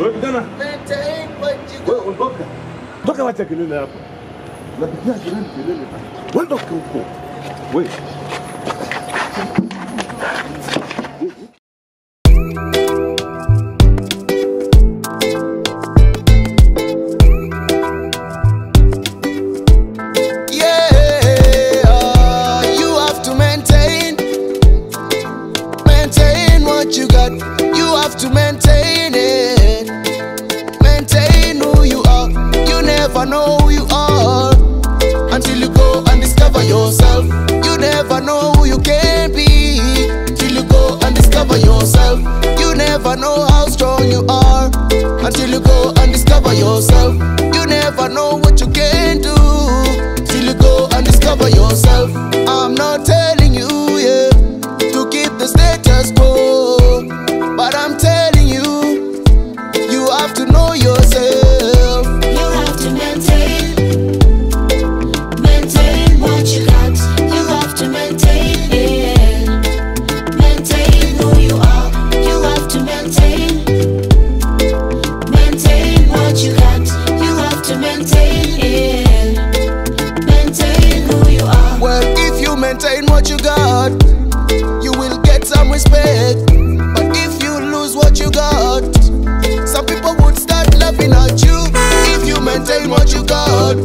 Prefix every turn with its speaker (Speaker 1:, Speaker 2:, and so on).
Speaker 1: Wewe ondoka. Ondoka wacha kelele hapa. Napigia kelele kelele. Wewe ondoka huko. Wewe.
Speaker 2: Yeah, uh, you have to maintain, maintain what you got. You have to maintain it, maintain
Speaker 3: it, maintain who you are.
Speaker 2: Well, if you maintain what you got, you will get some respect. But if you lose what you got, some people would start laughing at you. If you maintain what you got,